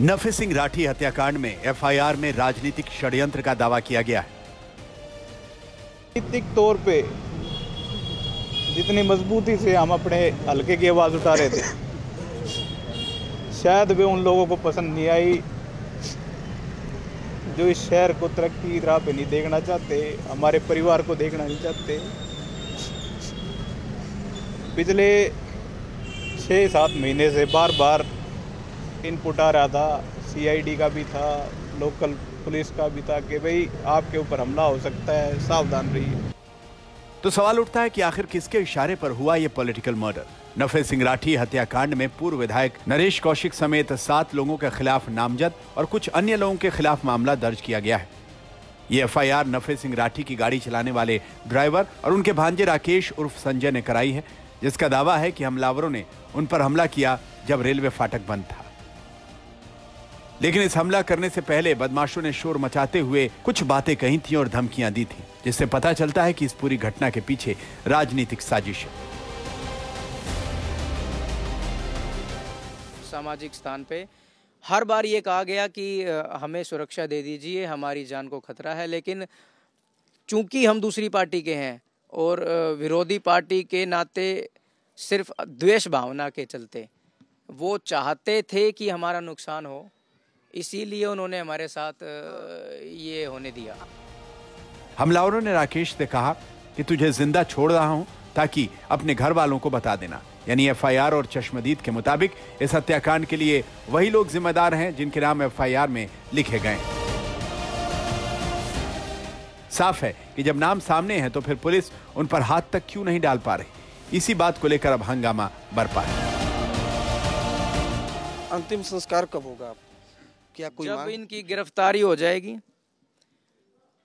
नफे सिंह राठी हत्याकांड में एफआईआर में राजनीतिक षड्यंत्र का दावा किया गया है। राजनीतिक तौर पे जितनी मजबूती से हम अपने हल्के की आवाज़ उठा रहे थे, शायद वे उन लोगों को पसंद नहीं आई जो इस शहर को तरक्की राह पे नहीं देखना चाहते, हमारे परिवार को देखना नहीं चाहते। पिछले छः सात महीने से बार बार इनपुट आ रहा था सीआईडी का भी था लोकल पुलिस का भी था कि भाई आपके ऊपर हमला हो सकता है, सावधान रहिए। तो सवाल उठता है कि आखिर किसके इशारे पर हुआ ये पॉलिटिकल मर्डर नफे सिंह राठी हत्याकांड में पूर्व विधायक नरेश कौशिक समेत सात लोगों के खिलाफ नामजद और कुछ अन्य लोगों के खिलाफ मामला दर्ज किया गया है। ये एफआईआर नफे सिंह राठी की गाड़ी चलाने वाले ड्राइवर और उनके भांजे राकेश उर्फ़ संजय ने कराई है, जिसका दावा है कि हमलावरों ने उन पर हमला किया जब रेलवे फाटक बंद था। लेकिन इस हमला करने से पहले बदमाशों ने शोर मचाते हुए कुछ बातें कही थी और धमकियाँ दी थी, जिससे पता चलता है कि इस पूरी घटना के पीछे राजनीतिक साजिश है। सामाजिक स्थान पे हर बार ये कहा गया कि हमें सुरक्षा दे दीजिए, हमारी जान को खतरा है, लेकिन चूँकि हम दूसरी पार्टी के हैं और विरोधी पार्टी के नाते सिर्फ़ द्वेष भावना के चलते, वो चाहते थे कि हमारा नुकसान हो इसीलिए उन्होंने हमारे साथ ये होने दिया। हमलावरों ने राकेश से कहा कि तुझे ज़िंदा छोड़ रहा हूँ ताकि अपने घर वालों को बता देना। यानी एफआईआर और चश्मदीद के मुताबिक इस हत्याकांड के लिए वही लोग जिम्मेदार हैं जिनके नाम एफआईआर में लिखे गए साफ़ है कि जब नाम सामने है तो फिर पुलिस उन पर हाथ तक क्यों नहीं डाल पा रही? इसी बात को लेकर अब हंगामा बरपा है। अंतिम संस्कार कब होगा? क्या कोई जब इनकी गिरफ्तारी हो जाएगी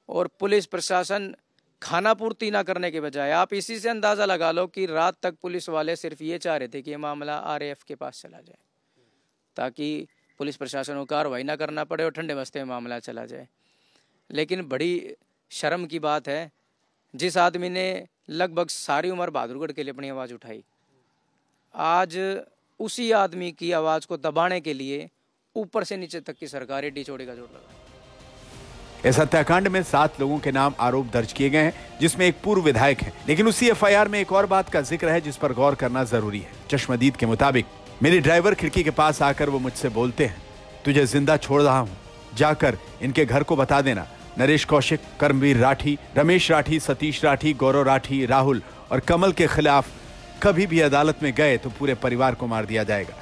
और पुलिस प्रशासन खाना पूर्ति ना करने के बजाय आप इसी से अंदाज़ा लगा लो कि रात तक पुलिस वाले सिर्फ़ ये चाह रहे थे कि ये मामला आरएएफ के पास चला जाए ताकि पुलिस प्रशासन को कार्रवाई ना करना पड़े और ठंडे बस्ते में मामला चला जाए। लेकिन बड़ी शर्म की बात है जिस आदमी ने लगभग सारी उम्र बहादुरगढ़ के लिए अपनी आवाज़ उठाई आज उसी आदमी की आवाज़ को दबाने के लिए ऊपर से नीचे तक की सरकार एडी चोड़ी का जोड़ लगा। इस हत्याकांड में सात लोगों के नाम आरोप दर्ज किए गए हैं, जिसमें एक पूर्व विधायक है। लेकिन उसी एफआईआर में एक और बात का ज़िक्र है, जिस पर गौर करना ज़रूरी है। चश्मदीद के मुताबिक, मेरी ड्राइवर खिड़की के पास आकर वो मुझसे बोलते हैं, तुझे ज़िंदा छोड़ रहा हूँ। जाकर इनके घर को बता देना। नरेश कौशिक, कर्मवीर राठी, रमेश राठी, सतीश राठी, गौरव राठी, राहुल और कमल के खिलाफ कभी भी अदालत में गए तो पूरे परिवार को मार दिया जाएगा।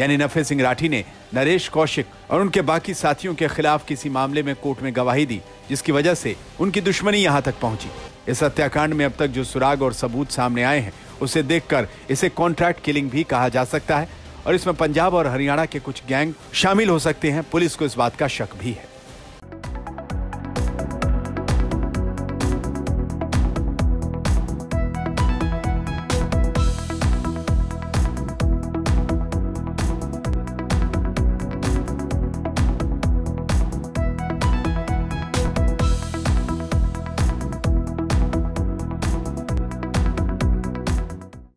यानी नफे सिंह राठी ने नरेश कौशिक और उनके बाकी साथियों के खिलाफ किसी मामले में कोर्ट में गवाही दी, जिसकी वजह से उनकी दुश्मनी यहाँ तक पहुँची। इस हत्याकांड में अब तक जो सुराग और सबूत सामने आए हैं, उसे देखकर इसे कॉन्ट्रैक्ट किलिंग भी कहा जा सकता है और इसमें पंजाब और हरियाणा के कुछ गैंग शामिल हो सकते हैं। पुलिस को इस बात का शक भी है।